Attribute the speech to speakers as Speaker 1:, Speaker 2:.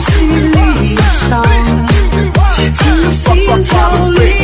Speaker 1: 心里的伤听心跳